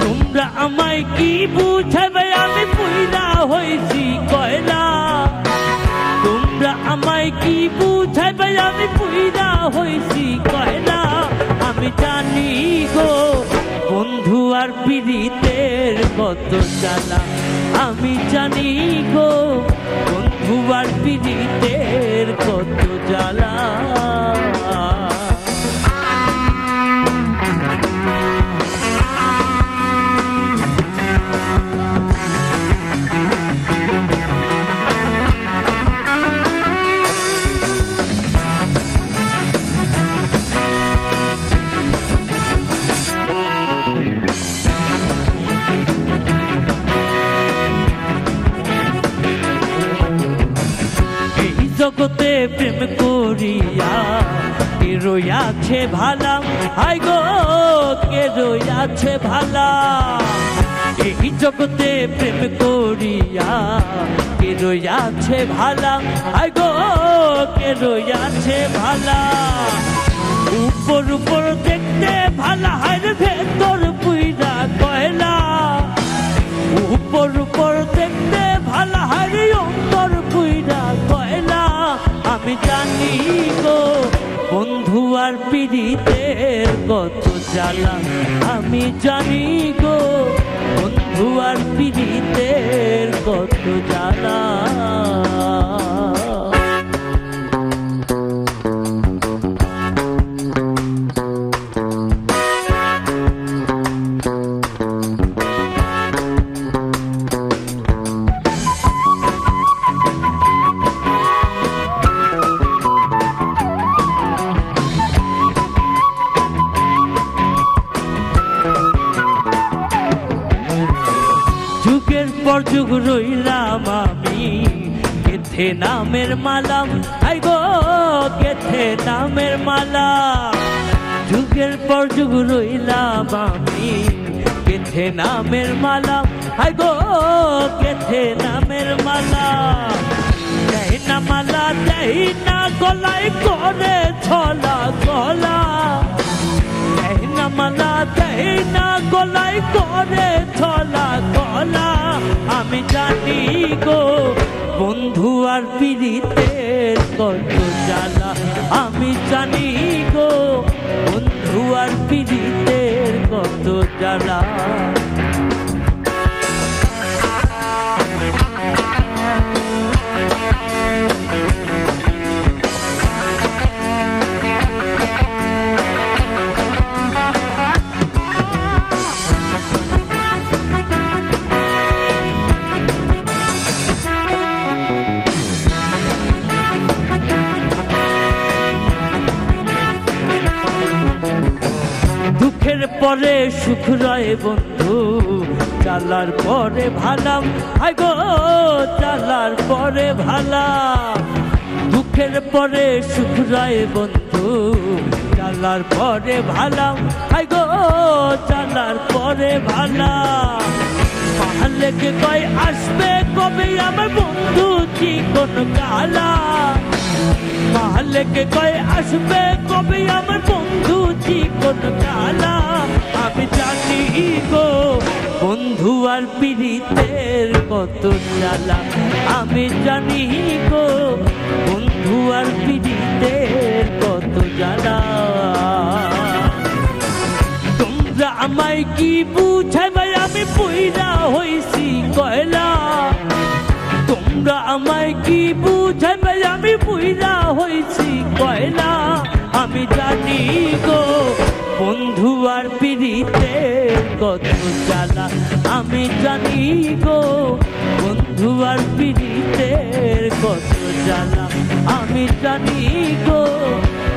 তোমরা আমায় কি বুঝাবে হয়েছি না আমি জানি গো বন্ধু আর পীড়িতের কত জ্বালা। আমি জানি গো বন্ধু জগতে প্রেম করিয়া, কে রইয়াছে ভালা হাই গো, কে রইয়াছে ভালা এই জগতে প্রেম করিয়া, কে রইয়াছে ভালা হাই গো, কে রইয়াছে ভালা উপর উপর দেখতে ভালা হায় জানি গো, বন্ধু আর পীড়িতের কত জ্বালা আমি জানি গো, বন্ধু আর পীড়িতের কত জ্বালা পর যুগ রইলাম আমি। গেথে নামের মালাম আই গো, গেথে নামের মালা। যুগের পর যুগ রইলাম আমি। গেথে নামের মালা, আই গো, গেথে নামের মালা। দেয় না মালা, দেয় না গলায় করে ছলা গলা। দেয় না মালা, দেয় না গলায় করে ছলা গলা। আমি জানি গো, বন্ধু আর পীড়িতের কত জ্বালা। আমি জানি গো, বন্ধু আর পীড়িতের কত জ্বালা। দুঃখের পরে সুখ রয় বন্ধু, চালার পরে ভালাম। হাই গো, চালার পরে ভালা দুঃখের পরে সুখ রয় বন্ধু, চালার পরে ভালাম। হাই গো, চালার পরে ভালা মাহলেকে কয় আসবে কবে আমার বন্ধু চিকন কালা? মাহলেকে কয় আসবে কবে আমার বন্ধু চিকন কালা? আমি জানি গো, বন্ধু আর পীড়িতের কত জ্বালা। আমি জানি গো, বন্ধু আর পীড়িতের কত জ্বালা। তোমরা আমায় কি বুঝাইবে আমি পুইরা হইছি কয়লা। তোমরা আমায় কি বুঝাইবে আমি পুইরা হইছি কয়লা। আমি জানি গো কত জ্বালা আমি জানি গো, বন্ধু আর পীড়িতের কত জ্বালা। আমি জানি গো,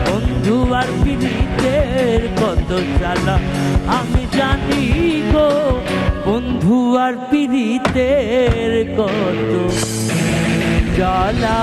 বন্ধু আর পীড়িতের কত জ্বালা। আমি জানি গো, বন্ধু আর পিড়িতের কত জ্বালা।